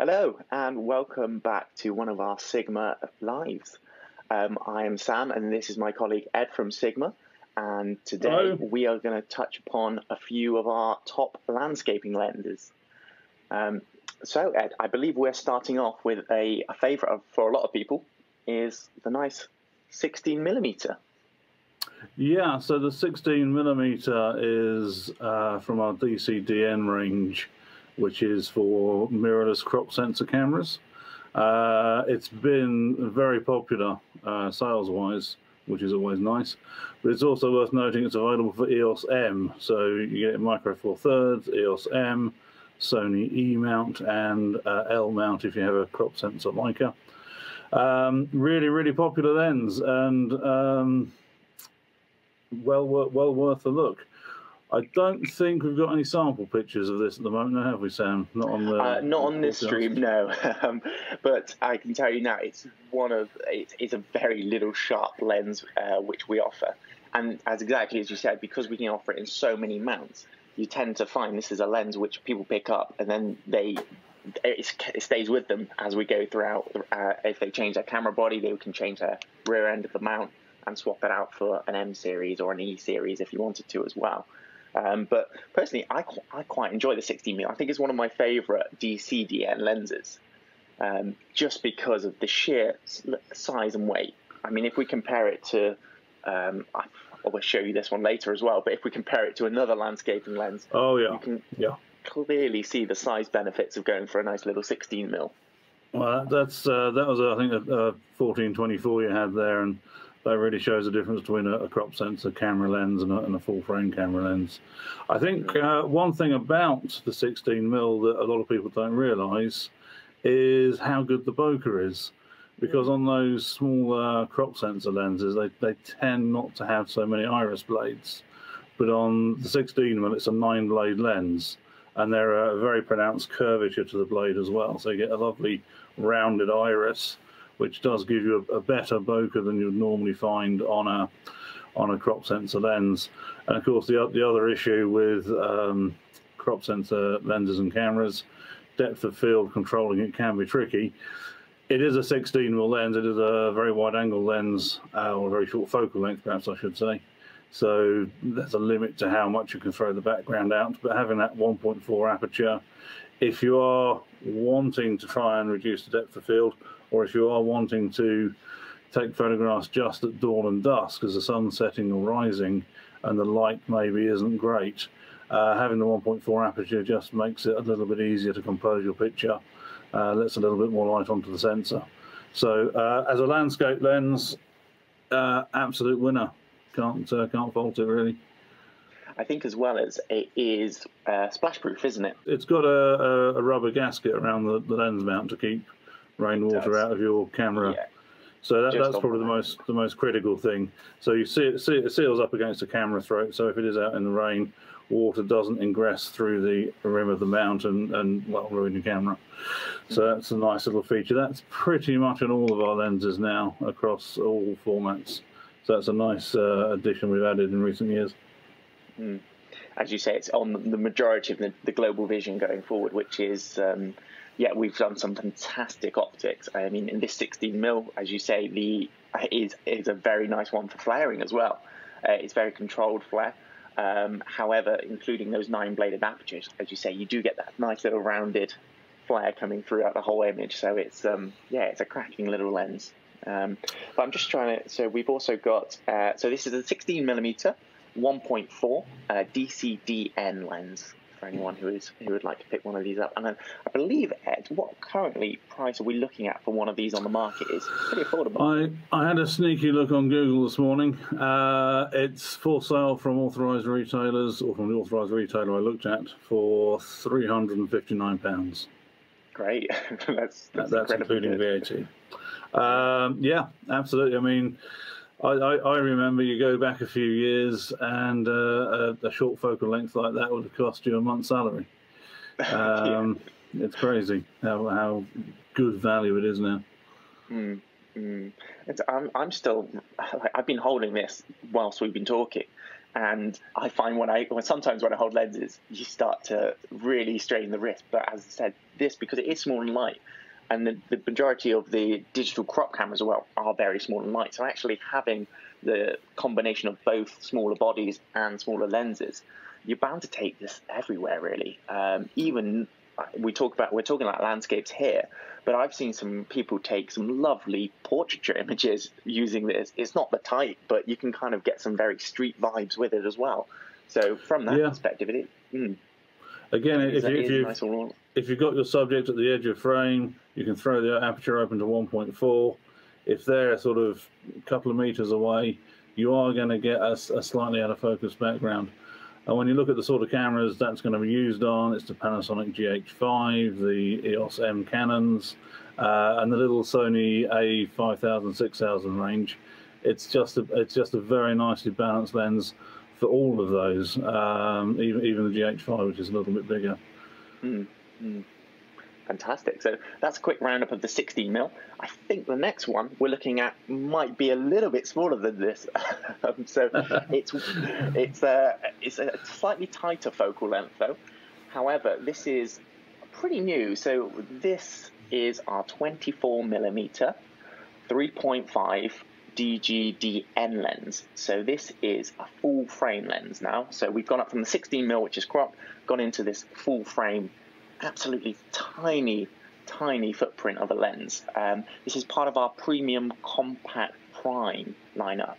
Hello, and welcome back to one of our Sigma Lives. Um, I am Sam, and this is my colleague Ed from Sigma. And today Hello. we are going to touch upon a few of our top landscaping lenses. Um, so, Ed, I believe we're starting off with a, a favourite for a lot of people is the nice 16 millimeter. Yeah, so the 16 millimeter is uh, from our DCDN range, which is for mirrorless crop sensor cameras. Uh, it's been very popular uh, sales wise, which is always nice. But it's also worth noting it's available for EOS M. So you get Micro Four Thirds, EOS M, Sony E mount, and uh, L mount if you have a crop sensor Leica. Um, really, really popular lens, and um, well, well worth a look. I don't think we've got any sample pictures of this at the moment, have we, Sam? Not on the. Uh, not on this podcast. stream, no. um, but I can tell you now, it's one of it's, it's a very little sharp lens uh, which we offer, and as exactly as you said, because we can offer it in so many mounts, you tend to find this is a lens which people pick up and then they it stays with them as we go throughout. Uh, if they change their camera body, they can change their rear end of the mount and swap it out for an M series or an E series if you wanted to as well. Um, but personally, I, qu- I quite enjoy the 16 mm. I think it's one of my favourite DCDN lenses, um, just because of the sheer size and weight. I mean, if we compare it to, um, I, will show you this one later as well. But if we compare it to another landscaping lens, Oh, yeah. you can Yeah. clearly see the size benefits of going for a nice little 16 mm. Well, that's uh, that was uh, I think a, a 1424 you had there, and that really shows the difference between a, a crop sensor camera lens and a, and a full frame camera lens. I think uh, one thing about the 16 mil that a lot of people don't realise is how good the bokeh is. Because on those smaller crop sensor lenses, they, they tend not to have so many iris blades. But on the 16 mil, it's a nine blade lens, and there are a very pronounced curvature to the blade as well. So you get a lovely rounded iris, which does give you a, a better bokeh than you would normally find on a on a crop sensor lens. And of course, the the other issue with um, crop sensor lenses and cameras, depth of field controlling it can be tricky. It is a 16 mm lens. It is a very wide angle lens, uh, or a very short focal length, perhaps I should say. So there's a limit to how much you can throw the background out. But having that 1.4 aperture, if you are wanting to try and reduce the depth of field, or if you are wanting to take photographs just at dawn and dusk as the sun's setting or rising and the light maybe isn't great, uh, having the 1.4 aperture just makes it a little bit easier to compose your picture, uh, lets a little bit more light onto the sensor. So uh, as a landscape lens, uh, absolute winner. Can't uh, can't fault it really. I think as well as it is uh, splash proof, isn't it? It's got a, a, a rubber gasket around the, the lens mount to keep rainwater out of your camera. Yeah. So that, that's probably the most the most critical thing. So you see it, see it seals up against the camera throat. So if it is out in the rain, water doesn't ingress through the rim of the mount and, and well ruin your camera. So that's a nice little feature. That's pretty much in all of our lenses now across all formats. So that's a nice uh, addition we've added in recent years. as you say, it's on the majority of the, the global vision going forward, which is, um, yeah, we've done some fantastic optics. I mean, in this 16 mil, as you say, the is is a very nice one for flaring as well. Uh, it's very controlled flare. Um, however, including those nine bladed apertures, as you say, you do get that nice little rounded flare coming throughout the whole image. So it's um, yeah, it's a cracking little lens. Um, but I'm just trying to. So we've also got. Uh, so this is a 16 millimeter, 1.4 uh, DCDN lens for anyone who is who would like to pick one of these up. And then I believe Ed, what currently price are we looking at for one of these on the market? Is pretty affordable. I, I had a sneaky look on Google this morning. Uh, it's for sale from authorised retailers, or from the authorised retailer I looked at, for £359. Great, that's that's, That's including good. VAT. Um, yeah, absolutely. I mean, I, I, I remember you go back a few years and uh, a, a short focal length like that would have cost you a month's salary. Um, It's crazy how, how good value it is now. Mm, mm. It's, I'm, I'm still, I've been holding this whilst we've been talking, And I find when I, when sometimes when I hold lenses, you start to really strain the wrist. But as I said, this because it is small and light, and the, the majority of the digital crop cameras as well are very small and light. So actually having the combination of both smaller bodies and smaller lenses, you're bound to take this everywhere really. Um, even we talk about we're talking about landscapes here, but I've seen some people take some lovely portraiture images using this. It's not the type, but you can kind of get some very street vibes with it as well. So from that yeah. perspective, it is. Mm, Again, if, you, if, you, nice if you've got your subject at the edge of frame, you can throw the aperture open to 1.4. If they're sort of a couple of meters away, you are going to get a, a slightly out of focus background. And when you look at the sort of cameras that's going to be used on, it's the Panasonic GH5, the EOS M Canons, uh, and the little Sony A5000, 6000 range. It's just a, it's just a very nicely balanced lens for all of those, um, even even the GH5, which is a little bit bigger. Mm, mm. Fantastic. So that's a quick roundup of the 16 mil. I think the next one we're looking at might be a little bit smaller than this. um, so it's it's a it's a slightly tighter focal length though. However, this is pretty new. So this is our 24 millimeter, 3.5 DGDN lens. So this is a full frame lens now. So we've gone up from the 16 mil, which is crop, gone into this full frame absolutely tiny, tiny footprint of a lens. Um, this is part of our premium compact prime lineup.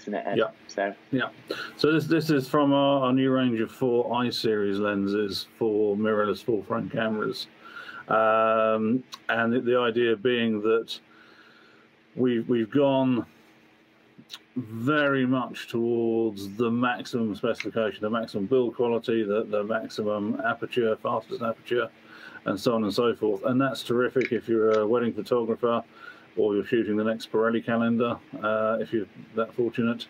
Isn't it, Ed? Yeah. So yeah. So this this is from our, our new range of four I series lenses for mirrorless full frame cameras, um, and the, the idea being that we've we've gone very much towards the maximum specification, the maximum build quality, the, the maximum aperture, fastest aperture, and so on and so forth. And that's terrific if you're a wedding photographer or you're shooting the next Pirelli calendar, uh, if you're that fortunate.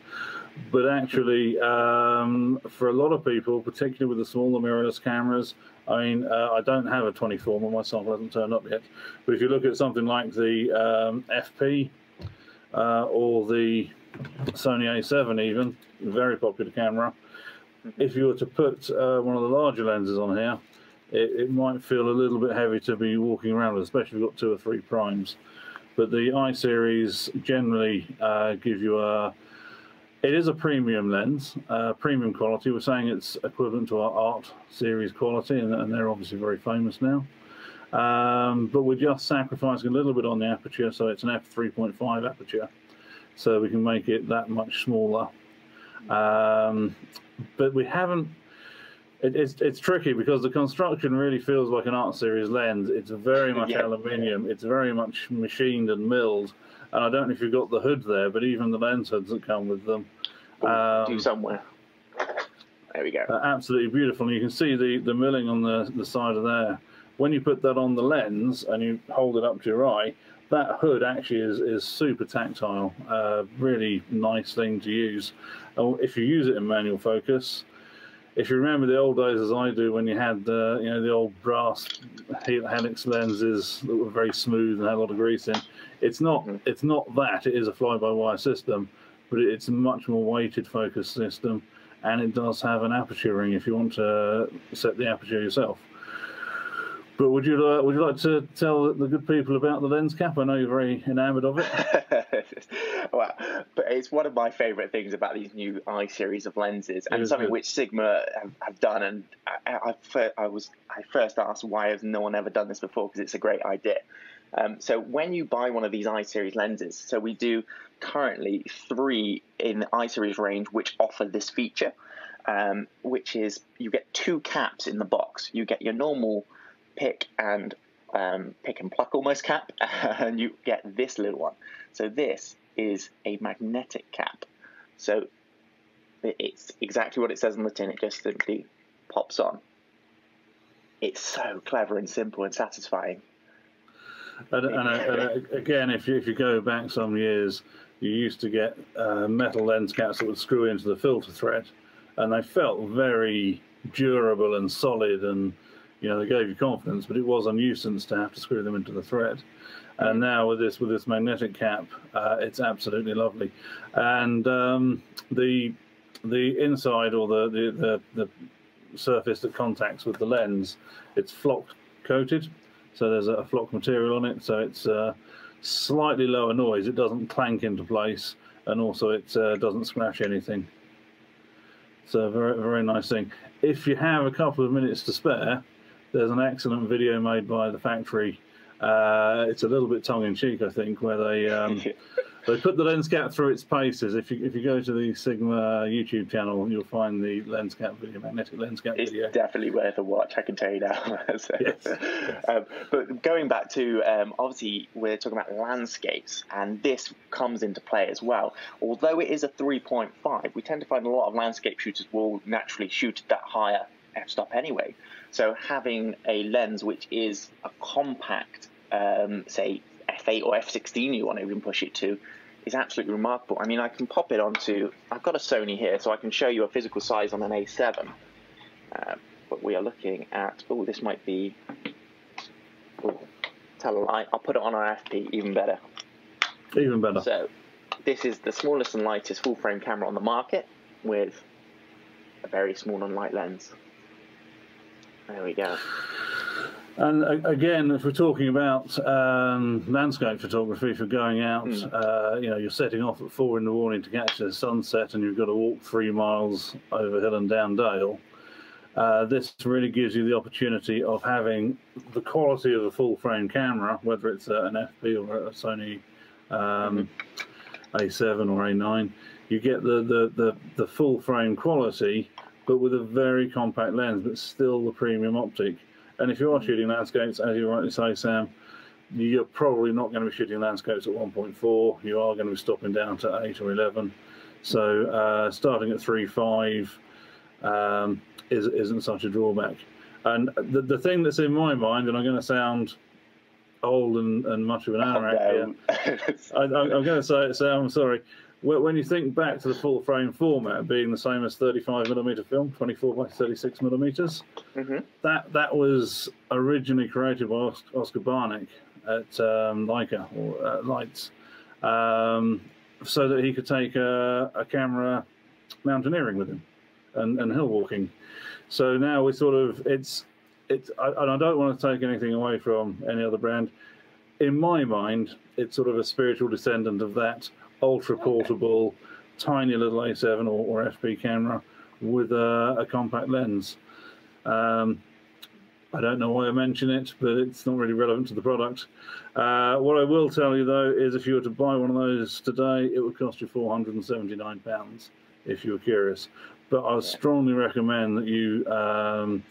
But actually, um, for a lot of people, particularly with the smaller mirrorless cameras, I mean, uh, I don't have a 24 mm, my sample hasn't turned up yet. But if you look at something like the um, FP uh, or the Sony A7 even, very popular camera. If you were to put uh, one of the larger lenses on here, it, it, might feel a little bit heavy to be walking around with, especially if you've got two or three primes. But the I series generally uh, give you a, it is a premium lens, uh, premium quality. We're saying it's equivalent to our art series quality, and, and they're obviously very famous now. Um, but we're just sacrificing a little bit on the aperture, so it's an f3.5 aperture so we can make it that much smaller. Um, but we haven't. It, it's it's tricky because the construction really feels like an art series lens. It's very much yeah. aluminium. It's very much machined and milled. And I don't know if you've got the hood there, but even the lens hoods that come with them. Um, do somewhere. There we go. absolutely beautiful. And you can see the, the milling on the, the side of there. When you put that on the lens and you hold it up to your eye, that hood actually is, is super tactile, uh, really nice thing to use. if you use it in manual focus, if you remember the old days as I do, when you had uh, you know the old brass helix lenses that were very smooth and had a lot of grease in, it's not mm-hmm. it's not that. It is a fly-by-wire system, but it's a much more weighted focus system, and it does have an aperture ring if you want to set the aperture yourself. But would you like would you like to tell the good people about the lens cap? I know you're very enamoured of it. well, but it's one of my favourite things about these new I series of lenses, and something good. which Sigma have, have, done. And I, I, I, was I first asked why has no one ever done this before because it's a great idea. Um, so when you buy one of these I series lenses, so we do currently three in the I series range which offer this feature, um, which is you get two caps in the box. You get your normal pick and um, pick and pluck almost cap, and you get this little one. So this is a magnetic cap. So it's exactly what it says on the tin. It just simply pops on. It's so clever and simple and satisfying. And, and, and again, if you, if you go back some years, you used to get uh, metal lens caps that would screw into the filter thread, and they felt very durable and solid and you know, they gave you confidence, but it was a nuisance to have to screw them into the thread. And now with this with this magnetic cap, uh, it's absolutely lovely. And um, the the inside or the, the, the, the surface that contacts with the lens, it's flock coated. So there's a flock material on it, so it's uh, slightly lower noise. It doesn't clank into place, and also it uh, doesn't scratch anything. It's a very, very nice thing. If you have a couple of minutes to spare, there's an excellent video made by the factory. Uh, it's a little bit tongue in cheek, I think, where they um, they put the lens cap through its paces. If you if you go to the Sigma YouTube channel, you'll find the lens cap video, magnetic lens cap it's video. definitely worth a watch. I can tell you now. so, Yes. um, but going back to um, obviously we're talking about landscapes, and this comes into play as well. Although it is a 3.5, we tend to find a lot of landscape shooters will naturally shoot at that higher f-stop anyway. So having a lens which is a compact, um, say f8 or f16, you want to even push it to, is absolutely remarkable. I mean, I can pop it onto. I've got a Sony here, so I can show you a physical size on an A7. Uh, but we are looking at. Oh, this might be. Oh, tell a lie. I'll put it on our FP, even better. Even better. So, this is the smallest and lightest full frame camera on the market with a very small and light lens. There we go. And again, if we're talking about um, landscape photography for going out, uh, you know, you're setting off at four in the morning to catch the sunset, and you've got to walk three miles over hill and down dale. Uh, this really gives you the opportunity of having the quality of a full frame camera, whether it's uh, an FP or a Sony um, A7 or A9. You get the, the, the, the full frame quality, but with a very compact lens, but still the premium optic. And if you are shooting landscapes, as you rightly say, Sam, you're probably not going to be shooting landscapes at 1.4. You are going to be stopping down to 8 or 11. So uh, starting at 3.5 um, is, isn't such a drawback. And the, the thing that's in my mind, and I'm going to sound old and, and much of an anorak here, I, I'm going to say it, Sam. I'm sorry. When when you think back to the full frame format being the same as 35 millimeter film, 24 by 36 millimeters, Mhm. that that was originally created by Oskar Barnack at um, Leica or uh, Leitz, um, so that he could take a, a camera mountaineering with him and, and hill walking. So now we sort of it's it's I, and I don't want to take anything away from any other brand. In my mind, it's sort of a spiritual descendant of that ultra portable, tiny little A7 or, or FP camera with a, a compact lens. Um, I don't know why I mention it, but it's not really relevant to the product. Uh, what I will tell you though is if you were to buy one of those today, it would cost you £479 if you were curious. But I strongly recommend that you um,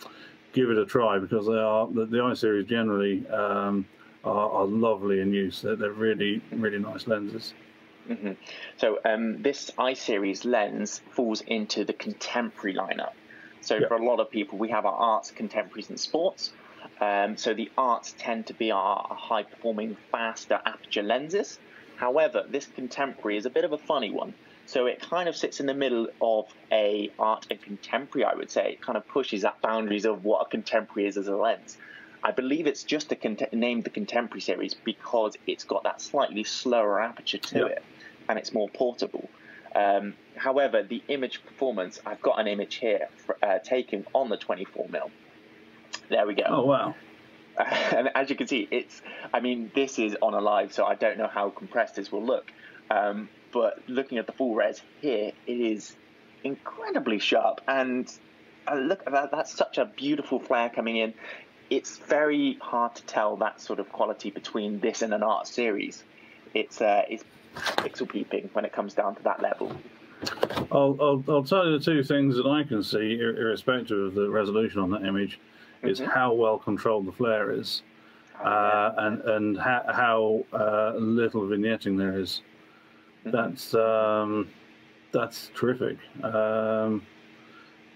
give it a try because they are the, the i series generally um, are, are lovely in use. They're, they're really, really nice lenses. Mhm. So um, this iSeries lens falls into the contemporary lineup. So Yeah. for a lot of people, we have our arts, contemporaries, and sports. Um, so the arts tend to be our high-performing, faster aperture lenses. However, this contemporary is a bit of a funny one. So it kind of sits in the middle of a art and contemporary, I would say. It kind of pushes that boundaries of what a contemporary is as a lens. I believe it's just a cont- named the contemporary series because it's got that slightly slower aperture to Yeah. it, and it's more portable. Um, however, the image performance, I've got an image here for, uh, taken on the 24 mil. There we go. Oh wow! and as you can see, it's. I mean, this is on a live, so I don't know how compressed this will look. Um, but looking at the full res here, it is incredibly sharp, and uh, look at that. That's such a beautiful flare coming in. It's very hard to tell that sort of quality between this and an art series. It's uh, it's pixel peeping when it comes down to that level. I'll, I'll, I'll tell you the two things that I can see, ir- irrespective of the resolution on that image, is Mhm. how well controlled the flare is, uh, and and how, how uh, little vignetting there is. Mhm. That's um, that's terrific. Um,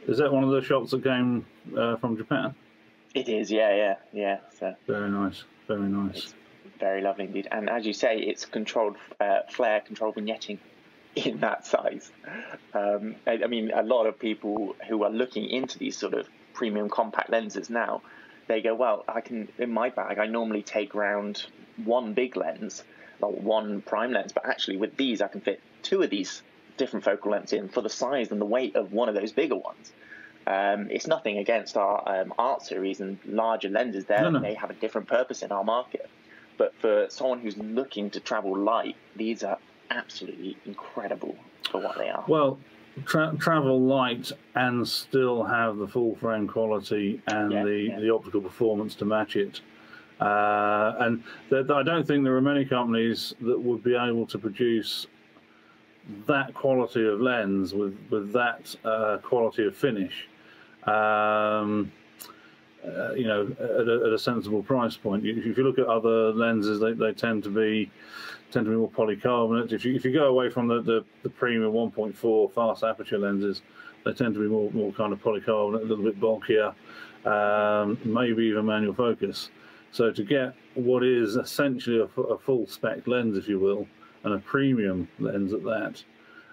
is that one of the shots that came uh, from Japan? It is, yeah, yeah, yeah. So. Very nice, very nice. Very lovely indeed. And as you say, it's controlled uh, flare, controlled vignetting in that size. Um, I, I mean, a lot of people who are looking into these sort of premium compact lenses now, they go, well, I can in my bag. I normally take around one big lens, or one prime lens, but actually with these, I can fit two of these different focal lengths in for the size and the weight of one of those bigger ones. Um, it's nothing against our um, art series and larger lenses. There, no, no. they have a different purpose in our market. But for someone who's looking to travel light, these are absolutely incredible for what they are. Well, tra- travel light and still have the full frame quality and yeah, the, yeah. the optical performance to match it. Uh, and th- I don't think there are many companies that would be able to produce that quality of lens with with that uh, quality of finish. Um, uh, you know, at a, at a, sensible price point. If you look at other lenses, they, they tend to be tend to be more polycarbonate. If you if you go away from the, the, the premium 1.4 fast aperture lenses, they tend to be more more kind of polycarbonate, a little bit bulkier, um, maybe even manual focus. So to get what is essentially a, a full spec lens, if you will, and a premium lens at that,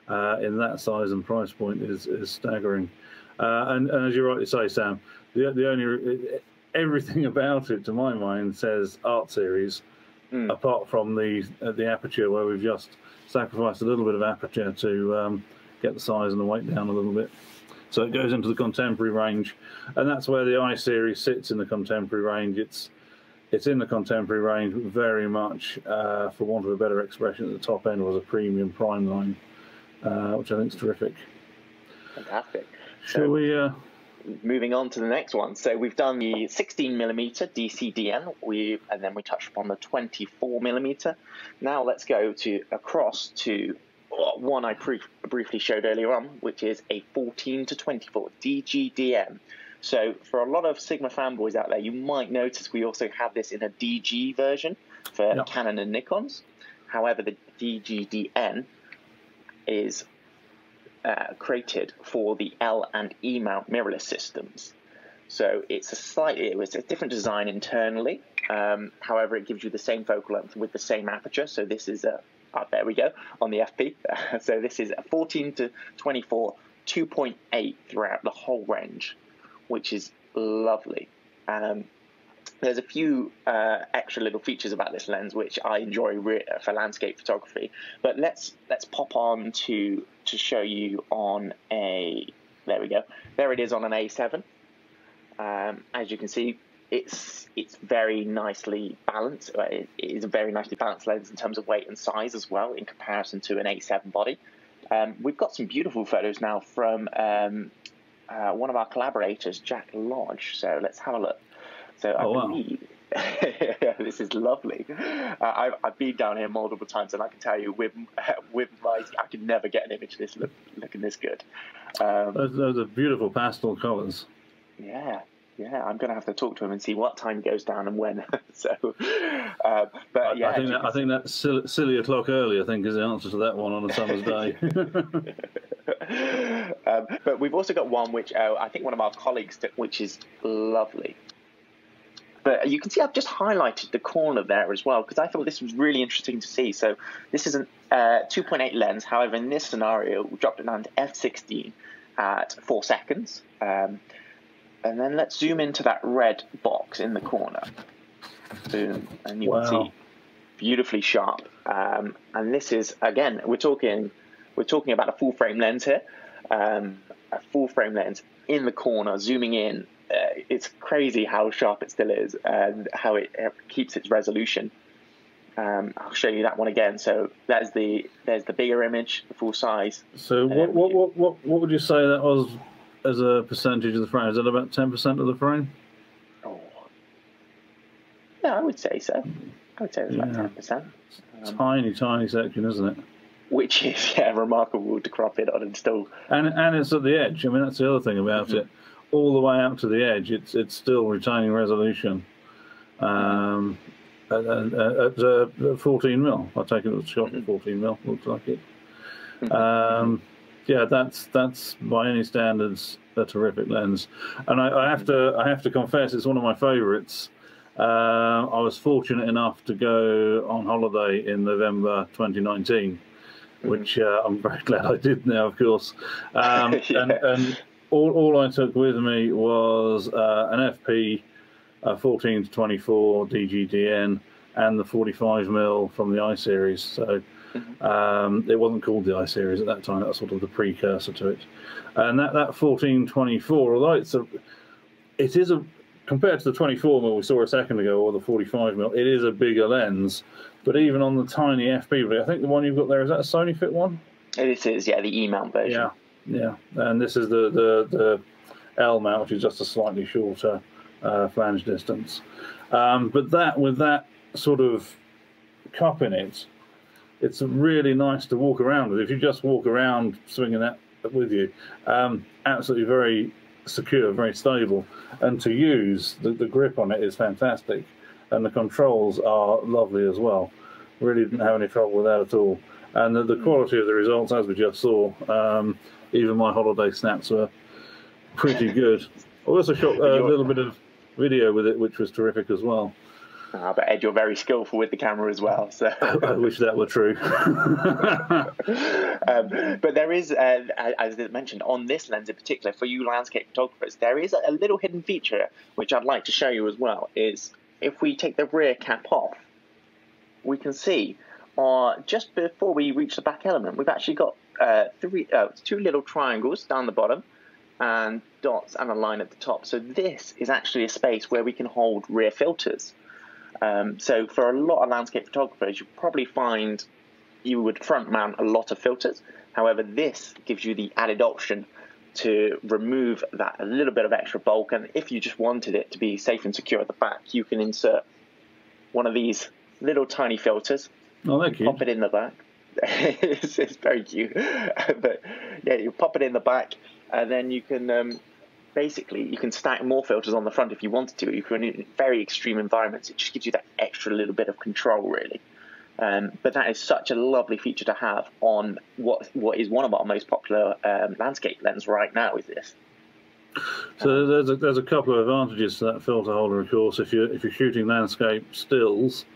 uh, in that size and price point is is staggering. Uh, and, and as you rightly say, Sam, the the only everything about it, to my mind, says art series, mm. apart from the uh, the aperture where we've just sacrificed a little bit of aperture to um, get the size and the weight down a little bit. So it goes into the contemporary range, and that's where the I series sits in the contemporary range. It's it's in the contemporary range, very much, uh, for want of a better expression, at the top end was a premium prime line, uh, which I think is terrific. Fantastic. Shall so, we? Moving on to the next one. So we've done the 16 millimeter DCDN, we and then we touched upon the 24 millimeter. Now let's go to across to one I pre- briefly showed earlier on, which is a 14 to 24 DGDN. So for a lot of Sigma fanboys out there, you might notice we also have this in a DG version for yep. Canon and Nikon's. However, the DGDN is uh, created for the L and E mount mirrorless systems. So it's a slightly, it was a different design internally. Um, however, it gives you the same focal length with the same aperture. So this is a, oh, there we go, on the FP. so this is a 14 to 24, 2.8 throughout the whole range, which is lovely. Um, there's a few uh, extra little features about this lens which I enjoy re- for landscape photography. But let's let's pop on to to show you on a there we go. There it is on an A7. Um, as you can see, it's it's very nicely balanced. Uh, it is a very nicely balanced lens in terms of weight and size as well in comparison to an A7 body. Um, we've got some beautiful photos now from um, uh, one of our collaborators, Jack Lodge. So let's have a look. So oh, I believe wow. this is lovely. Uh, I've, I've been down here multiple times, and I can tell you, with with my, I can never get an image this look, looking this good. Um, those, those are beautiful pastel colours. Yeah, yeah, I'm going to have to talk to him and see what time goes down and when. so, um, but yeah, I think that, I think that silly, silly, o'clock early. I think is the answer to that one on a summer's day. um, but we've also got one which uh, I think one of our colleagues, did, which is lovely. But you can see I've just highlighted the corner there as well because I thought this was really interesting to see. So this is a uh, 2.8 lens. However, in this scenario, we dropped it down to f16 at four seconds. Um, and then let's zoom into that red box in the corner. Boom, and you wow. can see beautifully sharp. Um, and this is again, we're talking, we're talking about a full frame lens here. Um, a full frame lens in the corner, zooming in it's crazy how sharp it still is and how it, it keeps its resolution. Um, I'll show you that one again. So that's the there's the bigger image, the full size. So what, what what what what would you say that was as a percentage of the frame? Is that about ten percent of the frame? Oh, yeah, I would say so. I would say it's yeah. about ten percent. Um, tiny, tiny section, isn't it? Which is yeah, remarkable to crop it on and still. And and it's at the edge. I mean, that's the other thing about mm-hmm. it all the way out to the edge, it's it's still retaining resolution. Um, at, at, at uh, 14 mil, I take it was shot at 14 mil. Looks like it. Um, yeah, that's that's by any standards a terrific lens, and I, I have to I have to confess it's one of my favourites. Uh, I was fortunate enough to go on holiday in November 2019, which uh, I'm very glad I did now, of course. Um, yeah. and, and, all, all I took with me was uh, an FP uh, 14 to 24 DGDN and the 45 mil from the I series. So Mm-hmm. Um, it wasn't called the I series at that time. That was sort of the precursor to it. And that that 1424, although it's a, it is a compared to the 24 mil we saw a second ago or the 45 mil, it is a bigger lens. But even on the tiny FP, I think the one you've got there is that a Sony Fit one. This is yeah the E mount version. Yeah, yeah, and this is the the the L mount, which is just a slightly shorter uh, flange distance. Um, but that with that sort of cup in it, it's really nice to walk around with. If you just walk around swinging that with you, um, absolutely very secure, very stable, and to use the, the grip on it is fantastic, and the controls are lovely as well. Really didn't have any trouble with that at all, and the, the quality of the results, as we just saw, um, even my holiday snaps were pretty good. I also shot a little bit of video with it, which was terrific as well. Uh, but Ed, you're very skillful with the camera as well. So I wish that were true. um, but there is, uh, as I mentioned, on this lens in particular, for you landscape photographers, there is a little hidden feature which I'd like to show you as well. Is if we take the rear cap off, we can see, uh, just before we reach the back element, we've actually got uh, three, uh, two little triangles down the bottom and dots and a line at the top. So this is actually a space where we can hold rear filters. Um, so for a lot of landscape photographers, you probably find you would front mount a lot of filters. However, this gives you the added option to remove that a little bit of extra bulk. And if you just wanted it to be safe and secure at the back, you can insert one of these little tiny filters. Oh. Pop it in the back. it's, it's, very cute. but yeah, you pop it in the back and then you can um, basically you can stack more filters on the front if you wanted to. You can in very extreme environments. It just gives you that extra little bit of control, really. Um, but that is such a lovely feature to have on what what is one of our most popular um, landscape lens right now. Is this? So there's a, there's a couple of advantages to that filter holder, of course. If you're if you're shooting landscape stills,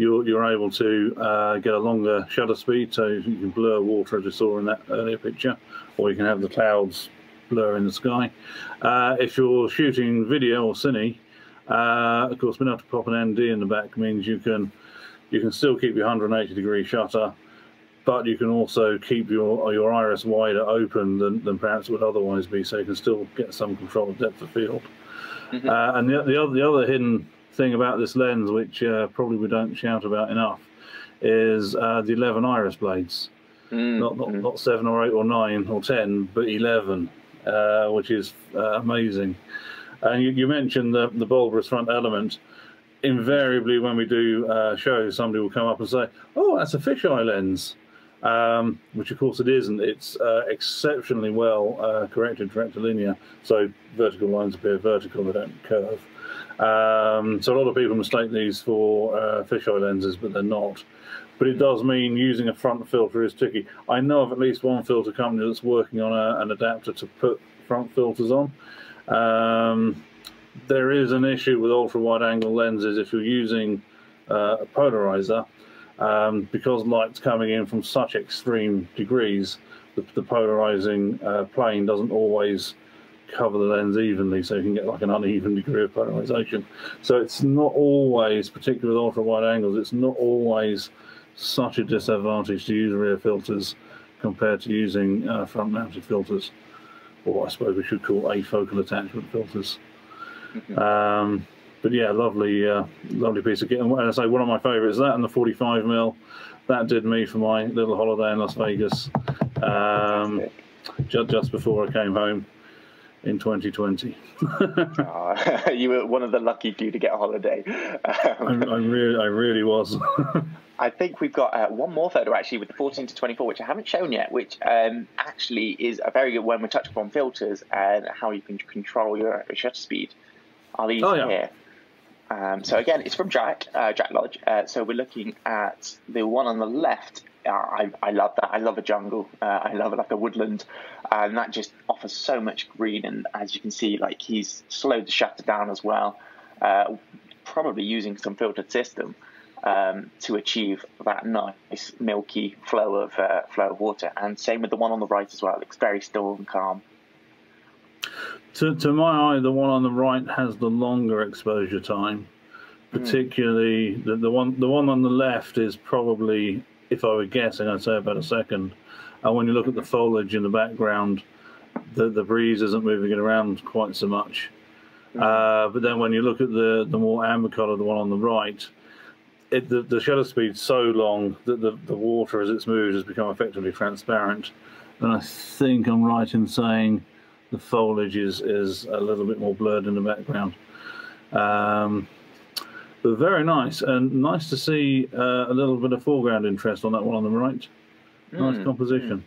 you're you're able to uh, get a longer shutter speed, so you can blur water as you saw in that earlier picture, or you can have the clouds blur in the sky. Uh, if you're shooting video or cine, uh, of course, being able to pop an ND in the back means you can you can still keep your 180 degree shutter, but you can also keep your your iris wider open than, than perhaps would otherwise be, so you can still get some control of depth of field. Mm -hmm. uh, and the, the other the other hidden thing about this lens, which uh, probably we don't shout about enough, is uh, the 11 iris blades. Mm, not, not, mm. not seven or eight or nine or ten, but 11, uh, which is uh, amazing. And you, you, mentioned the, the bulbous front element. Invariably, when we do uh, shows, somebody will come up and say, "Oh, that's a fisheye lens," um, which of course it isn't. It's uh, exceptionally well uh, corrected rectilinear, so vertical lines appear vertical; they don't curve. Um, so a lot of people mistake these for uh, fisheye lenses, but they're not. But it does mean using a front filter is tricky. I know of at least one filter company that's working on a, an adapter to put front filters on. Um, there is an issue with ultra-wide angle lenses if you're using uh, a polarizer, um, because light's coming in from such extreme degrees, the, the polarizing uh, plane doesn't always cover the lens evenly so you can get like an uneven degree of polarization. So it's not always, particularly with ultra wide angles, it's not always such a disadvantage to use rear filters compared to using uh, front mounted filters, or I suppose we should call afocal attachment filters. Mm-hmm. Um, but yeah, lovely, uh, lovely piece of kit. And I say one of my favourites, that and the 45 mm that did me for my little holiday in Las Vegas um, just, just before I came home in 2020. oh, you were one of the lucky few to get a holiday. Um, I, I, really, I really was. I think we've got uh, one more photo actually with the 14 to 24, which I haven't shown yet, which um, actually is a very good one. We touch upon filters and how you can control your shutter speed. Are these oh, yeah. here? Um, so again, it's from Jack, uh, Jack Lodge. Uh, so we're looking at the one on the left I, I love that. I love a jungle. Uh, I love like a woodland, and that just offers so much green. And as you can see, like he's slowed the shutter down as well, uh, probably using some filtered system um, to achieve that nice milky flow of uh, flow of water. And same with the one on the right as well. It looks very still and calm. To, to my eye, the one on the right has the longer exposure time. Hmm. Particularly the, the one the one on the left is probably if I were guessing, I'd say about a second. And when you look at the foliage in the background, the the breeze isn't moving it around quite so much. Uh, but then when you look at the the more amber color, the one on the right, it, the, the shutter speed's so long that the, the water as it's moved has become effectively transparent. And I think I'm right in saying the foliage is, is a little bit more blurred in the background. Um, but very nice, and nice to see uh, a little bit of foreground interest on that one on the right. Nice mm, composition.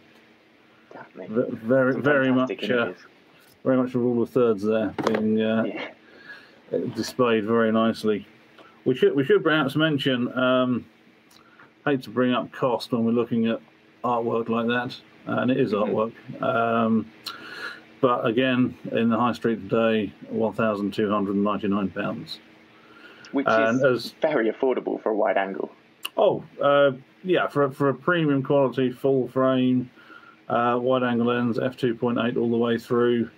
Mm. Very, very much, uh, very much a rule of thirds there being uh, yeah. displayed very nicely. We should we should perhaps mention. Um, hate to bring up cost when we're looking at artwork like that, and it is mm-hmm. artwork. Um, but again, in the high street today, one thousand two hundred and ninety nine pounds, which and is as, very affordable for a wide angle. Oh, uh, yeah, for for a premium quality full frame uh, wide angle lens, f two point eight all the way through.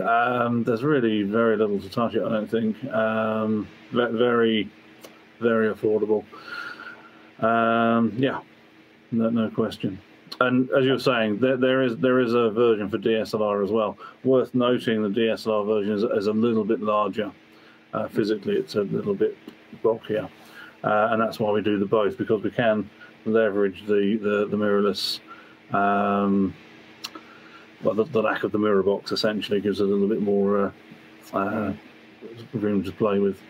Um, there's really very little to touch it, I don't think. Um, very, very affordable. Um, yeah, no, no, question. And as you were saying, there, there is there is a version for DSLR as well. Worth noting, the DSLR version is, is a little bit larger. Uh, physically, it's a little bit bulkier, uh, and that's why we do the both because we can leverage the the, the mirrorless um, well, the, the, lack of the mirror box essentially gives us a little bit more uh, uh, room to play with.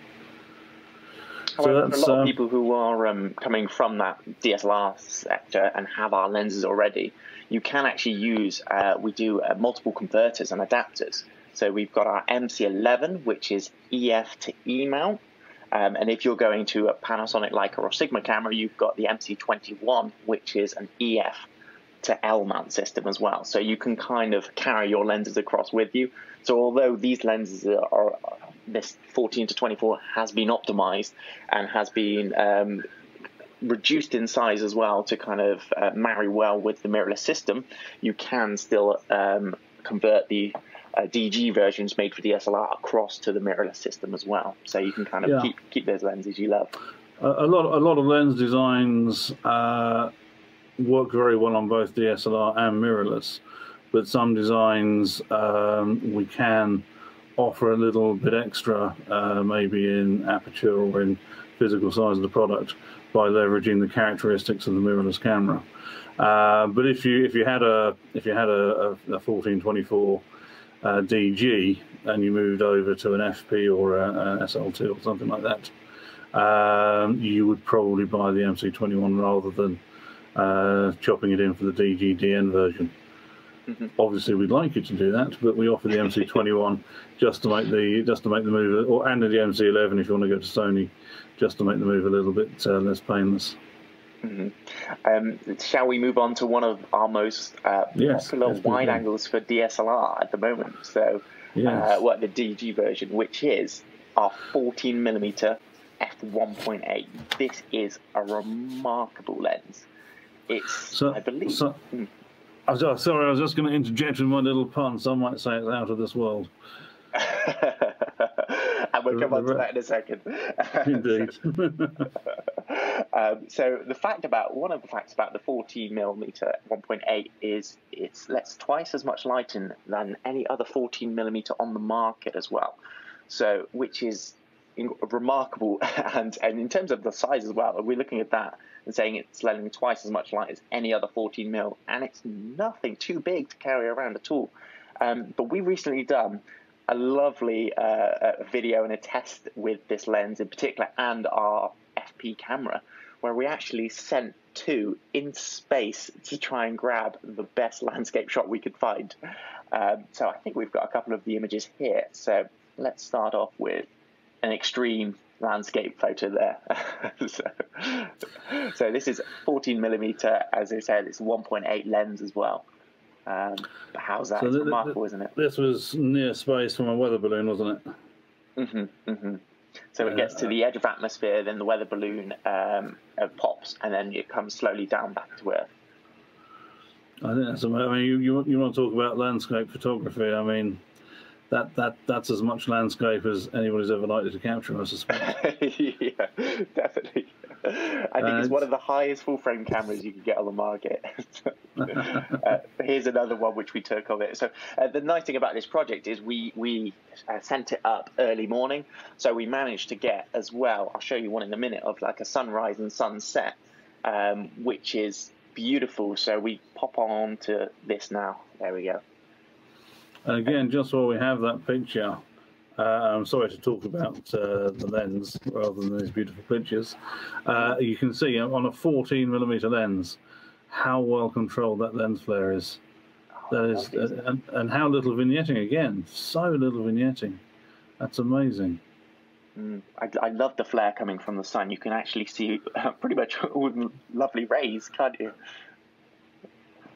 However, so a lot of um, people who are um, coming from that DSLR sector and have our lenses already, you can actually use, uh, we do uh, multiple converters and adapters. So we've got our MC11, which is EF to E mount. Um, and if you're going to a Panasonic Leica or Sigma camera, you've got the MC21, which is an EF to L mount system as well. So you can kind of carry your lenses across with you. So although these lenses are, this 14 to 24 has been optimized and has been um, reduced in size as well to kind of uh, marry well with the mirrorless system, you can still um, convert the uh, DG versions made for the DSLR across to the mirrorless system as well. So you can kind of yeah. keep keep those lenses you love. A, lot a lot of lens designs uh, work very well on both DSLR and mirrorless, but some designs um, we can offer a little bit extra, uh, maybe in aperture or in physical size of the product, by leveraging the characteristics of the mirrorless camera. Uh, but if you if you had a if you had a, a, a 1424 uh, DG and you moved over to an FP or a, an SL2 or something like that, um, you would probably buy the MC21 rather than uh, chopping it in for the DGDN version. Mm-hmm. Obviously, we'd like you to do that, but we offer the MC21 just to make the just to make the move, or and the MC11 if you want to go to Sony, just to make the move a little bit uh, less painless. Mm-hmm. Um, shall we move on to one of our most uh, yes, popular wide angles for DSLR at the moment? So, yes. uh, what the DG version, which is our 14 millimeter f1.8. This is a remarkable lens. It's, so, I believe. So, hmm. I was, sorry, I was just going to interject with my little pun. Some might say it's out of this world. we'll come on to that in a second. Indeed. um, so the fact about one of the facts about the 14 millimeter 1.8 is it's lets twice as much light in than any other 14 millimeter on the market as well. So which is remarkable, and and in terms of the size as well, we're looking at that and saying it's letting twice as much light as any other 14 mil, and it's nothing too big to carry around at all. Um, but we recently done a lovely uh, video and a test with this lens in particular and our FP camera, where we actually sent two in space to try and grab the best landscape shot we could find. Um, so I think we've got a couple of the images here. So let's start off with an extreme landscape photo there. so, so, this is 14 millimeter, as I said, it's 1.8 lens as well. Um, how's that? So it's remarkable, isn't it? This was near space from a weather balloon, wasn't it? Mm-hmm, mm-hmm. So it gets to the edge of atmosphere, then the weather balloon um, uh, pops, and then it comes slowly down back to Earth. I think that's. I mean, you, you you want to talk about landscape photography? I mean, that that that's as much landscape as anybody's ever likely to capture, I suspect. yeah, definitely. I think it's one of the highest full frame cameras you can get on the market. uh, here's another one which we took of it. So uh, the nice thing about this project is we we uh, sent it up early morning, so we managed to get as well. I'll show you one in a minute of like a sunrise and sunset, um, which is beautiful. So we pop on to this now. There we go. And again, just while we have that picture, uh, I'm sorry to talk about uh, the lens rather than these beautiful pictures. Uh, you can see on a 14 millimeter lens how well controlled that lens flare is. That is, uh, and, and how little vignetting again. So little vignetting. That's amazing. Mm, I, I, love the flare coming from the sun. You can actually see uh, pretty much all the lovely rays, can't you?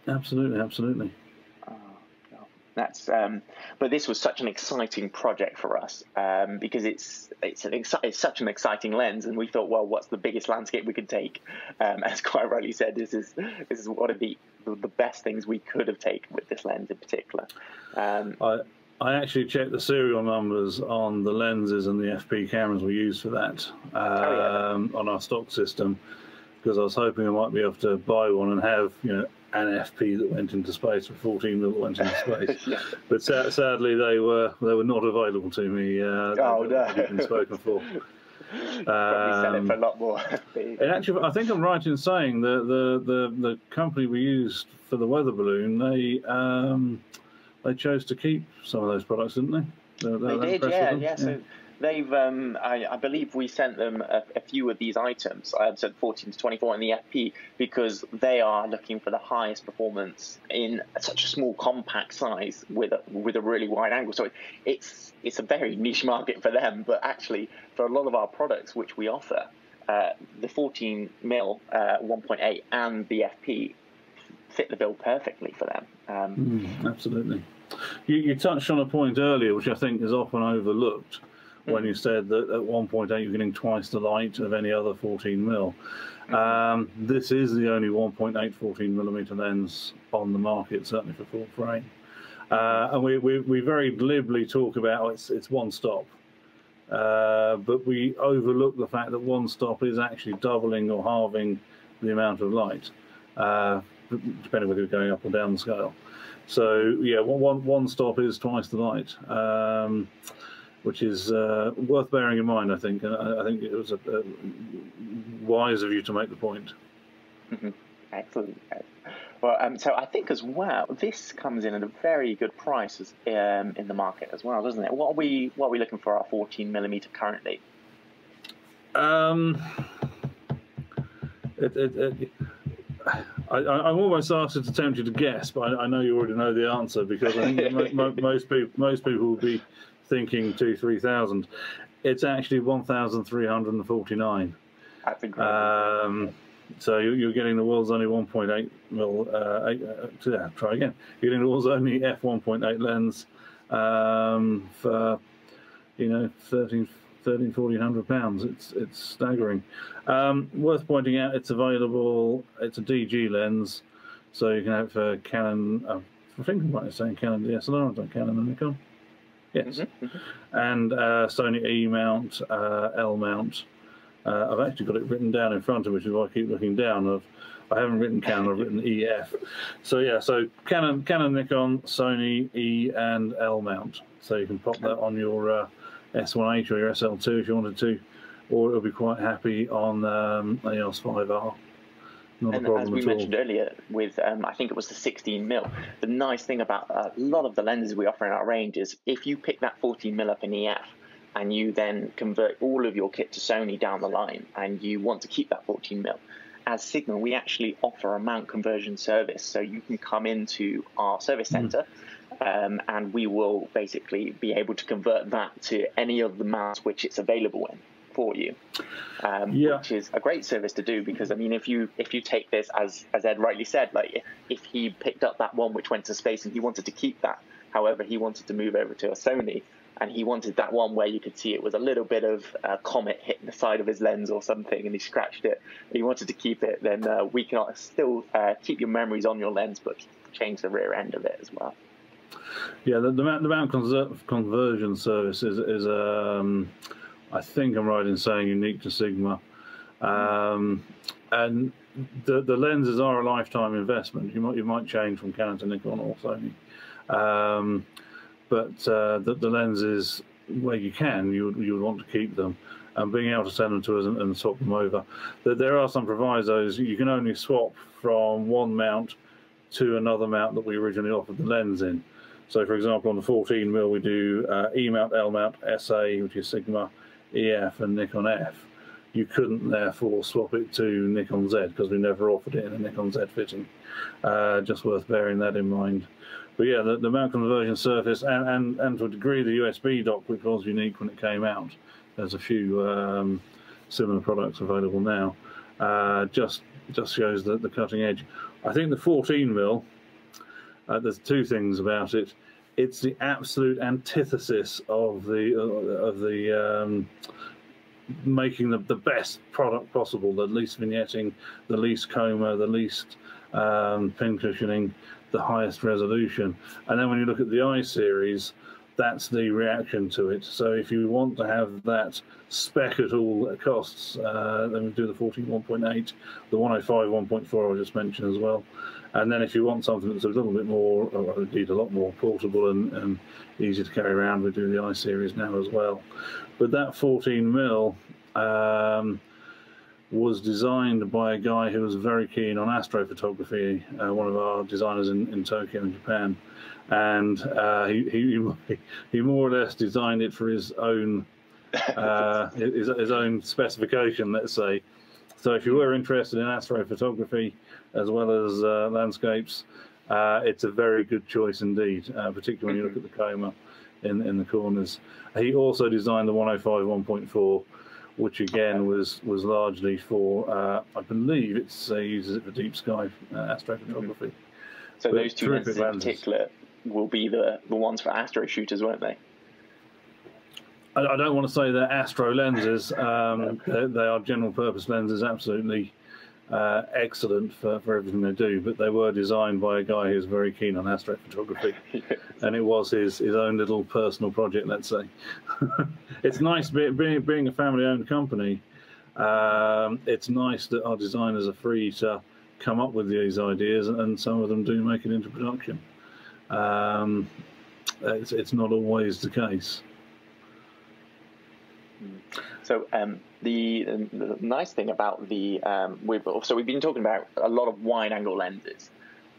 Absolutely, absolutely. That's um, but this was such an exciting project for us um, because it's it's, an exci- it's such an exciting lens, and we thought, well, what's the biggest landscape we could take? Um, as quite rightly said, this is this is one of the the best things we could have taken with this lens in particular. Um, I I actually checked the serial numbers on the lenses and the FP cameras we used for that oh, yeah. Um, on our stock system because I was hoping I might be able to buy one and have you know an FP that went into space or 14 that went into space. yeah. But sa- sadly, they were they were not available to me. Uh, oh no, been spoken for. Um, sell it for a lot more. actually, I think I'm right in saying that the, the, the company we used for the weather balloon, they um, they chose to keep some of those products, didn't they? they did, yeah, yeah. So they've, um, I, I, believe we sent them a, a, few of these items. I had said 14 to 24 in the FP because they are looking for the highest performance in such a small compact size with a, with a really wide angle. So it's it's a very niche market for them, but actually for a lot of our products which we offer, uh, the 14 mil uh, 1.8 and the FP fit the bill perfectly for them. Um, mm, absolutely. You, you touched on a point earlier, which I think is often overlooked when you said that at 1.8 you're getting twice the light of any other 14 mil. Um, this is the only 1.8 14 millimeter lens on the market, certainly for full frame. Uh, and we, we, we, very glibly talk about oh, it's, it's one stop. Uh, but we overlook the fact that one stop is actually doubling or halving the amount of light, uh, depending whether you're going up or down the scale. So yeah, one, one stop is twice the light. Um, which is uh, worth bearing in mind. I think. I, I think it was a, a wise of you to make the point. Mm-hmm. Excellent. Well, um, so I think as well, this comes in at a very good price as, um, in the market as well, doesn't it? What are we What are we looking for our 14 millimeter currently? Um, it, it, it, I, am almost asked to tempt you to guess, but I, I, know you already know the answer because I think most people most people will be thinking two, three thousand. It's actually one thousand three hundred and forty-nine. That's incredible. Um, so you're getting the world's only 1.8 mil. Uh, eight, uh, yeah, try again. You're getting the world's only f 1.8 lens um, for you know 13, 13 1400 pounds. It's it's staggering. Um, worth pointing out, it's available. It's a DG lens, so you can have for Canon. Uh, I think I'm right in saying Canon DSLR, not Canon and Nikon. Yes. Mm-hmm, mm-hmm. And uh, Sony E mount, uh, L mount. Uh, I've actually got it written down in front of me, which is why I keep looking down. I've, I haven't written Canon, I've written EF. So yeah, so Canon, Canon, Nikon, Sony E and L mount. So you can pop that on your uh, S1H or your SL2 if you wanted to, or it'll be quite happy on um, EOS 5R. Not and as we mentioned earlier, with um, I think it was the 16 mil. The nice thing about a lot of the lenses we offer in our range is if you pick that 14 mil up in EF and you then convert all of your kit to Sony down the line, and you want to keep that 14 mil, as Sigma, we actually offer a mount conversion service. So you can come into our service hmm. center um, and we will basically be able to convert that to any of the mounts which it's available in for you, um, yeah. which is a great service to do because I mean, if you if you take this as as Ed rightly said, like if, if he picked up that one which went to space and he wanted to keep that, however, he wanted to move over to a Sony and he wanted that one where you could see it was a little bit of a comet hitting the side of his lens or something, and he scratched it. he wanted to keep it. Then uh, we can still uh, keep your memories on your lens, but change the rear end of it as well. Yeah, the, the, the mount conversion service is, is um, I think I'm right in saying unique to Sigma. Um, and the the lenses are a lifetime investment. You might you might change from Canon to Nikon or Sony, um, but uh, the, the lenses where you can, you you would want to keep them. And being able to send them to us and, and swap them over. There, there are some provisos. You can only swap from one mount to another mount that we originally offered the lens in. So, for example, on the 14 mm we do uh, E mount, L mount, SA, which is Sigma, EF, and Nikon F. You couldn't therefore swap it to Nikon Z because we never offered it in a Nikon Z fitting. Uh, just worth bearing that in mind. But yeah, the, the mount conversion surface and, and, and to a degree the USB dock, which was unique when it came out. There's a few um, similar products available now. Uh, just just shows the, the cutting edge. I think the 14 mm uh, there's two things about it. It's the absolute antithesis of the uh, of the um, making the, the best product possible. The least vignetting, the least coma the least um, pin cushioning, the highest resolution. And then when you look at the I series, that's the reaction to it. So if you want to have that spec at all costs, uh, then we do the 14.1.8, the 105 1.4 I just mentioned as well. And then if you want something that's a little bit more, or indeed a lot more portable and, and easy to carry around, we do the I series now as well. But that 14 mil um, was designed by a guy who was very keen on astrophotography, uh, one of our designers in, in Tokyo in Japan. And uh, he, he, he more or less designed it for his own uh, his, his own specification, let's say. So if you were interested in astrophotography, as well as uh, landscapes, uh, it's a very good choice indeed, uh, particularly when you look at the coma in, in the corners. He also designed the 105 1.4, which again was, was largely for, uh, I believe it's uh, uses it for deep sky uh, astrophotography. So but those two lenses in particular will be the, the ones for astro shooters, won't they? I, I don't want to say they're astro lenses. Um, they, they are general purpose lenses, absolutely uh, excellent for, for everything they do, but they were designed by a guy who's very keen on astrophotography, and it was his, his own little personal project, let's say. it's nice being, being a family owned company. Um, it's nice that our designers are free to come up with these ideas, and some of them do make it into production. Um, it's, it's not always the case. So um, the, the, nice thing about the um, we've so we've been talking about a lot of wide angle lenses,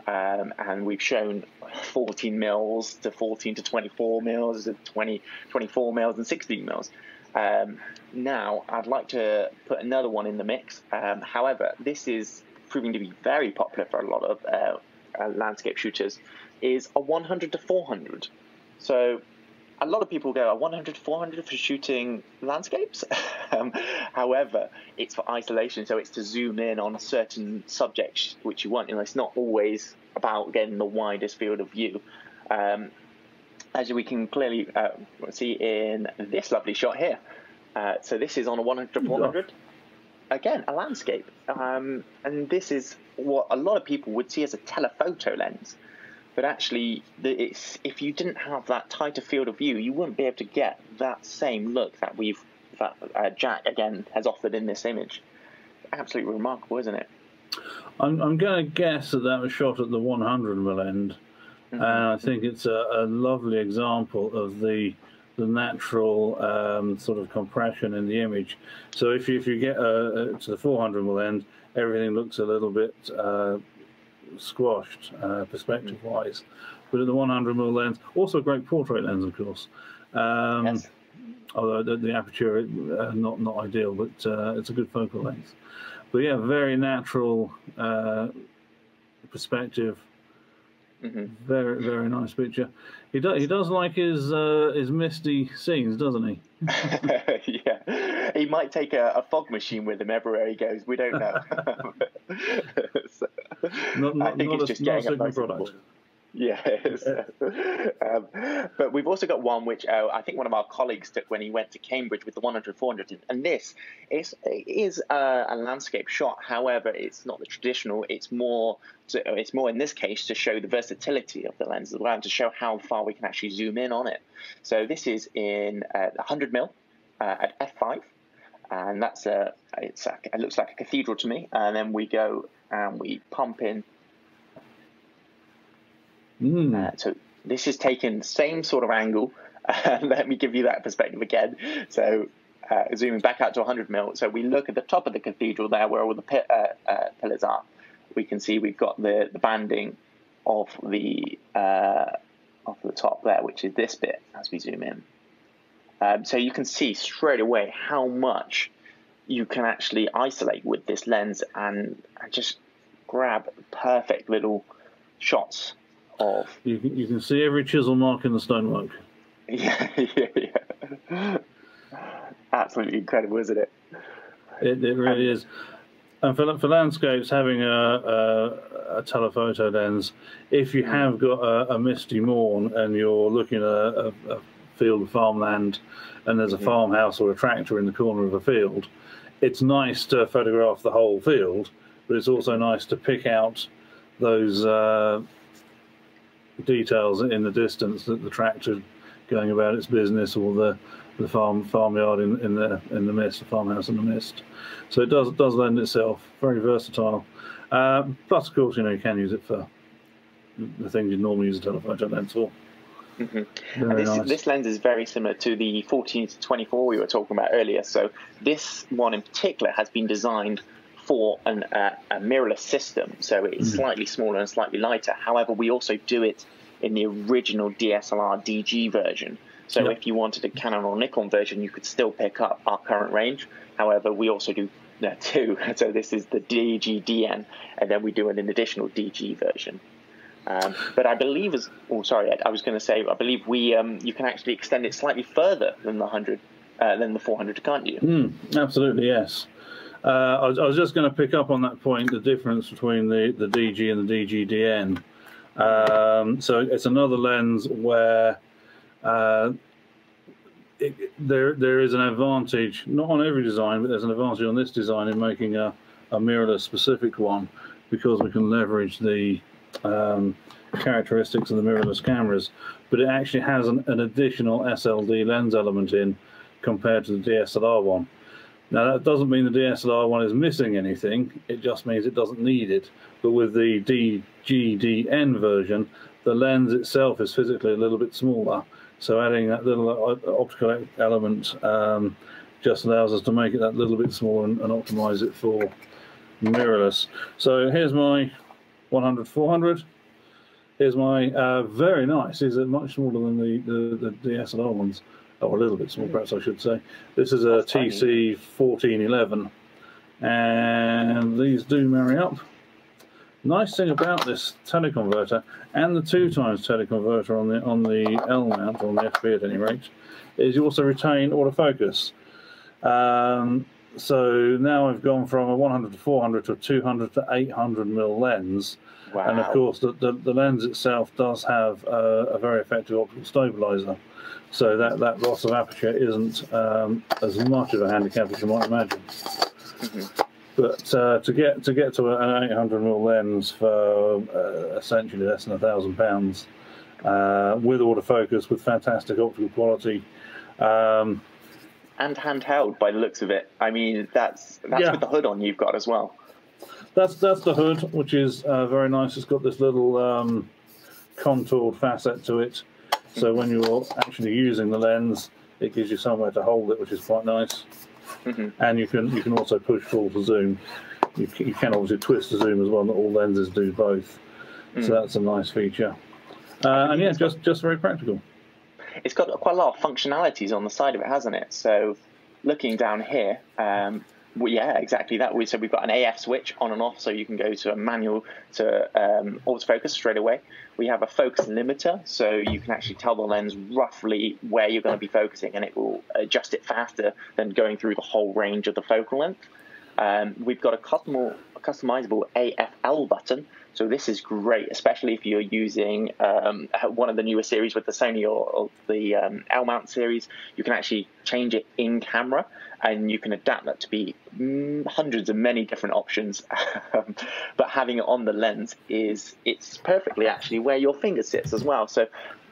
um, and we've shown 14 mils to 14 to 24 mils, 20 24 mils, and 16 mils. Um, now I'd like to put another one in the mix. Um, however, this is proving to be very popular for a lot of uh, uh, landscape shooters. Is a 100 to 400. So a lot of people go 100 400 for shooting landscapes? Um, however it's for isolation so it's to zoom in on certain subjects which you want you know it's not always about getting the widest field of view. Um, as we can clearly uh, see in this lovely shot here. Uh, so this is on a 100 400 again a landscape. Um, and this is what a lot of people would see as a telephoto lens but actually, it's if you didn't have that tighter field of view, you wouldn't be able to get that same look that we've that uh, Jack again has offered in this image. Absolutely remarkable, isn't it? I'm, I'm going to guess that that was shot at the 100 mm end, mm-hmm. and I think it's a, a, lovely example of the the natural um, sort of compression in the image. So if you, if you get uh, uh to the 400 mm end, everything looks a little bit uh, squashed uh, perspective wise. But at the 100 mm lens, also a great portrait lens, of course. Um, yes. Although the, the aperture uh, not not ideal, but uh, it's a good focal length. But yeah, very natural uh, perspective. Mm-hmm. Very very nice picture. He does he does like his uh, his misty scenes, doesn't he? yeah, he might take a, a, fog machine with him everywhere he goes. We don't know. so, not, not, I think not he's just getting a nice product. Yes, um, but we've also got one which uh, I think one of our colleagues took when he went to Cambridge with the 100 400, and this is is a, a landscape shot. However, it's not the traditional. It's more to, it's more in this case to show the versatility of the lens as well, and to show how far we can actually zoom in on it. So this is in uh, 100 mil uh, at f5. and that's a it's a, it looks like a cathedral to me. And then we go and we pump in. Mm. Uh, so this is taken the same sort of angle. Let me give you that perspective again. So uh, zooming back out to 100 mil. So we look at the top of the cathedral there, where all the pi- uh, uh, pillars are. We can see we've got the, the banding of the uh, of the top there, which is this bit as we zoom in. Um, so you can see straight away how much you can actually isolate with this lens and, and just grab perfect little shots of. You can, you can see every chisel mark in the stonework. Yeah, yeah, yeah. Absolutely incredible, isn't it? It, it really is. And for, for landscapes, having a, a, a telephoto lens, if you have got a, a misty morn and you're looking at a, a field of farmland and there's a farmhouse or a tractor in the corner of a field, it's nice to photograph the whole field, but it's also nice to pick out those uh, details in the distance that the tractor going about its business or the the farm farmyard in, in the in the mist, the farmhouse in the mist. So it does does lend itself very versatile. Uh, plus, of course, you know you can use it for the things you normally use a telephoto lens for. Mm-hmm. Very This, nice. this lens is very similar to the 14 to 24 we were talking about earlier. So this one in particular has been designed for an, uh, a mirrorless system. So it's slightly smaller and slightly lighter. However, we also do it in the original DSLR DG version. So if you wanted a Canon or Nikon version, you could still pick up our current range. However, we also do uh, two. So this is the DG DN, and then we do an additional DG version. Um, but I believe, as oh sorry, Ed, I was going to say, I believe we um, you can actually extend it slightly further than the hundred, uh, than the four hundred, can't you? Mm, absolutely, yes. Uh, I, was, I was just going to pick up on that point, the difference between the, the DG and the DG-DN. Um, so it's another lens where uh, it, there there is an advantage, not on every design, but there's an advantage on this design in making a, a mirrorless specific one because we can leverage the um, characteristics of the mirrorless cameras, but it actually has an, an additional SLD lens element in compared to the DSLR one. Now that doesn't mean the DSLR one is missing anything. It just means it doesn't need it. But with the DGDN version, the lens itself is physically a little bit smaller. So adding that little uh, optical element um, just allows us to make it that little bit smaller and, and optimize it for mirrorless. So here's my 100 400. Here's my uh, very nice. These are much smaller than the, the, the DSLR ones, or a little bit small perhaps I should say. This is a That's. TC 1411, and these do marry up. Nice thing about this teleconverter and the two times teleconverter on the on the L mount on the FP at any rate is you also retain autofocus. Um, so now I've gone from a 100 to 400 to a 200 to 800 mil lens, Wow. and of course the, the, the lens itself does have a, a very effective optical stabilizer. So that, that loss of aperture isn't um, as much of a handicap as you might imagine. But uh, to get to get to an 800 mm lens for uh, essentially less than a thousand pounds, uh, with autofocus, with fantastic optical quality, um, and handheld by the looks of it. I mean, that's that's Yeah. with the hood on you've got as well. That's that's the hood, which is uh, very nice. It's got this little um, contoured facet to it, so when you're actually using the lens, it gives you somewhere to hold it, which is quite nice. Mhm. And you can you can also push full to zoom. You, c- you can obviously twist to zoom as well. Not all lenses do both, so that's a nice feature. Uh, and yeah, just just very practical. It's got quite a lot of functionalities on the side of it, hasn't it? So, looking down here, um, well, yeah, exactly that. We so we've got an AF switch on and off, so you can go to a manual to um, autofocus straight away. We have a focus limiter, so you can actually tell the lens roughly where you're going to be focusing, and it will adjust it faster than going through the whole range of the focal length. Um, we've got a, custom, a customizable AFL button. So this is great, especially if you're using um, one of the newer series with the Sony or, or the um, L mount series. You can actually change it in camera, and you can adapt that to be mm, hundreds of many different options. But having it on the lens is it's perfectly actually where your finger sits as well. So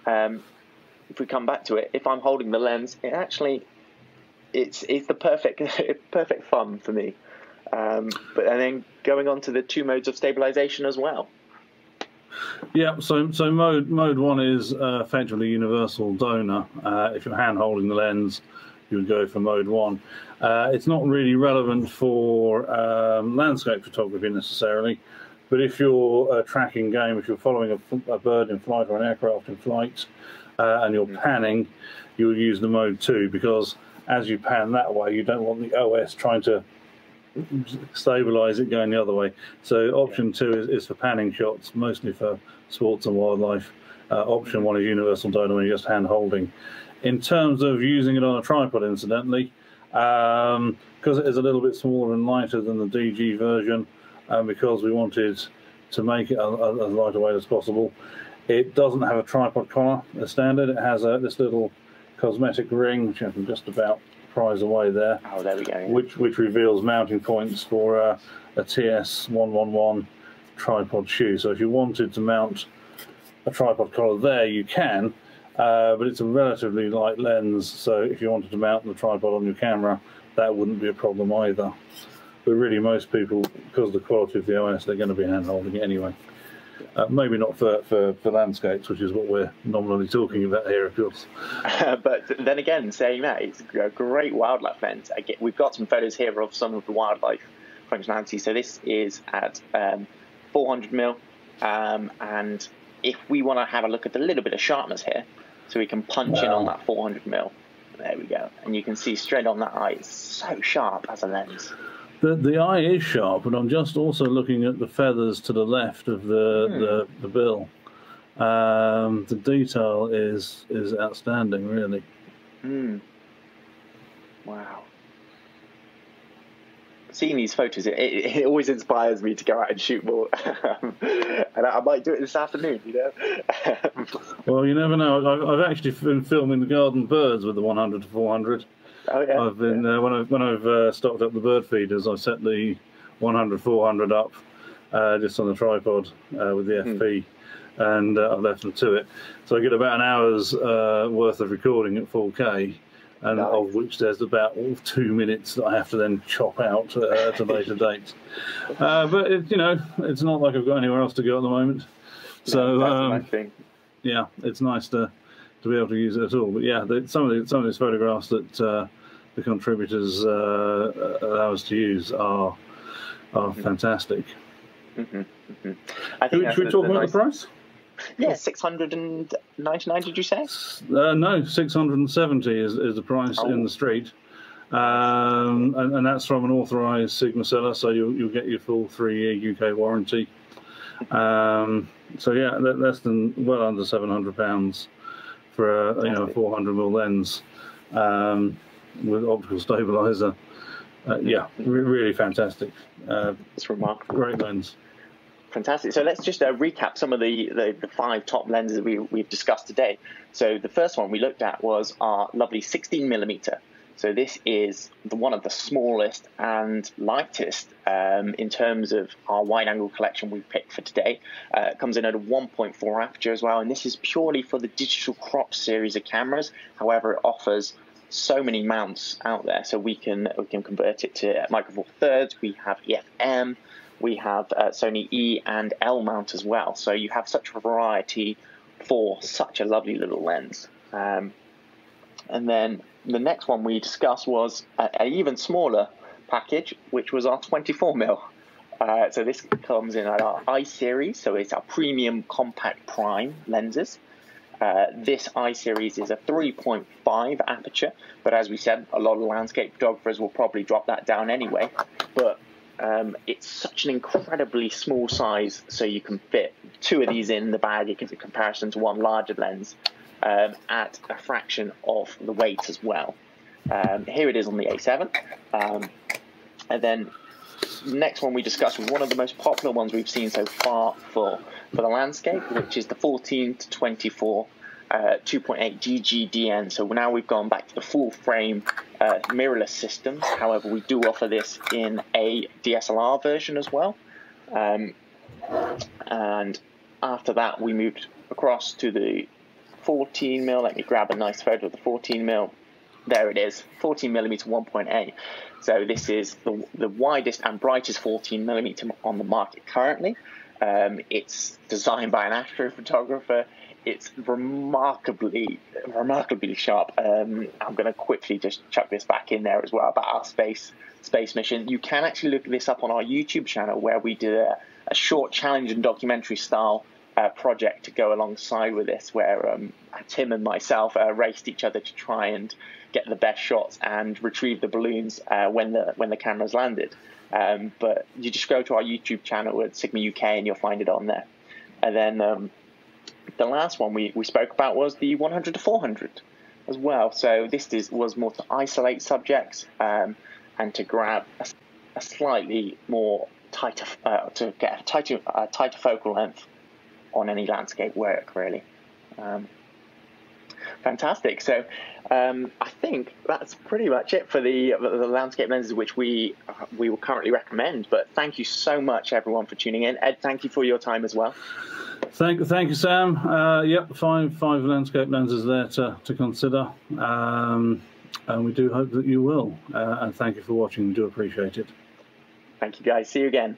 um, if we come back to it, if I'm holding the lens, it actually it's it's the perfect perfect fun for me. Um, but and then going on to the two modes of stabilization as well. Yeah, so so mode mode one is uh, effectively universal donor. Uh, if you're hand holding the lens, you would go for mode one. Uh, it's not really relevant for um, landscape photography necessarily, but if you're uh, tracking game, if you're following a, a, bird in flight or an aircraft in flight, uh, and you're panning, you will use the mode two because as you pan that way, you don't want the OS trying to stabilize it going the other way. So option two is, is for panning shots, mostly for sports and wildlife. Uh, option one is universal donor when you're just hand holding. In terms of using it on a tripod, incidentally, because um, it is a little bit smaller and lighter than the DG version, and because we wanted to make it as light a weight as possible, it doesn't have a tripod collar as standard. It has a, this little cosmetic ring, which I can just about prize away there. Oh, there we go. Yeah. Which which reveals mounting points for uh, a TS one one one tripod shoe. So if you wanted to mount a tripod collar there, you can. Uh, but it's a relatively light lens, so if you wanted to mount the tripod on your camera, that wouldn't be a problem either. But really, most people, because of the quality of the OS, they're going to be hand holding it anyway. Uh, maybe not for, for, for, landscapes, which is what we're nominally talking about here, of course. but then again, saying that, it's a great wildlife lens. Again, we've got some photos here of some of the wildlife functionality. So this is at um, 400 mil, um, and if we want to have a look at a little bit of sharpness here, so we can punch wow. in on that 400 mil. There we go, and you can see straight on that eye. It's so sharp as a lens. The, the eye is sharp, but I'm just also looking at the feathers to the left of the, hmm. the, the, bill. Um, the detail is is outstanding, really. Hmm. Wow. Seeing these photos, it, it, it, always inspires me to go out and shoot more. and I, I, might do it this afternoon, you know? well, you never know. I've, I've actually been filming the garden birds with the 100 to 400. Oh yeah. I've been yeah. uh, when I've when I've uh, stocked up the bird feeders, I set the 100 400 up uh, just on the tripod uh, with the FP, mm. and uh, I've left them to it. So I get about an hour's uh, worth of recording at 4K. And nice. of which there's about two minutes that I have to then chop out at a later date. but it, you know, it's not like I've got anywhere else to go at the moment. So no, um, yeah, it's nice to to be able to use it at all. But yeah, the, some of the, some of these photographs that uh, the contributors uh, allow us to use are are mm-hmm. fantastic. Mm-hmm. Mm-hmm. I think should, we talk the, about nice... the price? Yeah, six hundred and ninety nine. Did you say? Uh, no, six hundred and seventy is, is the price oh. in the street. Um, and, and, that's from an authorised Sigma seller, so you'll, you'll get your full three year UK warranty. Um, so yeah, less than well under seven hundred pounds for a you know 400 mm lens um, with optical stabilizer. Uh, yeah, re- really fantastic. Uh, it's remarkable. Great lens. Fantastic. So let's just uh, recap some of the, the, the, five top lenses we, we've discussed today. So the first one we looked at was our lovely 16 millimeter so this is the, one of the smallest and lightest um, in terms of our wide-angle collection we've picked for today. Uh, it comes in at a 1.4 aperture as well, and this is purely for the digital crop series of cameras. However, it offers so many mounts out there, so we can we can convert it to micro four thirds. We have EFM, we have uh, Sony E and L mount as well. So you have such a variety for such a lovely little lens. Um, and then the next one we discussed was an even smaller package, which was our 24 mil. Uh, so this comes in at our I series, so it's our premium compact prime lenses. Uh, this I series is a 3.5 aperture, but as we said, a lot of landscape photographers will probably drop that down anyway. But um, it's such an incredibly small size, so you can fit two of these in the bag in comparison to one larger lens um, at a fraction of the weight as well. Um, here it is on the A7. Um, and then the next one we discussed was one of the most popular ones we've seen so far for, for the landscape, which is the 14 to 24 uh, 2.8 DG DN. So now we've gone back to the full frame uh, mirrorless systems. However, we do offer this in a DSLR version as well. Um, and after that, we moved across to the 14 mil. Let me grab a nice photo of the 14 mil. there it is, 14 millimeter 1.8. So this is the, the widest and brightest 14 millimeter on the market currently. Um, it's designed by an astrophotographer. It's remarkably, remarkably sharp. Um, I'm going to quickly just chuck this back in there as well about our space space mission. You can actually look this up on our YouTube channel where we did a, a short challenge and documentary style uh, project to go alongside with this, where um, Tim and myself uh, raced each other to try and get the best shots and retrieve the balloons uh, when the when the cameras landed. Um, but you just go to our YouTube channel at Sigma UK and you'll find it on there. And then um, the last one we, we spoke about was the 100 to 400 as well. So this is, was more to isolate subjects um, and to grab a, a slightly more tighter, uh, to get a tighter, a tighter focal length on any landscape work, really. Um, fantastic. So um, I think that's pretty much it for the, the landscape lenses which we we will currently recommend. But thank you so much, everyone, for tuning in. Ed, thank you for your time as well. Thank, thank you, Sam. Uh, yep, five five landscape lenses there to to consider, um, and we do hope that you will. Uh, and thank you for watching. We do appreciate it. Thank you, guys. See you again.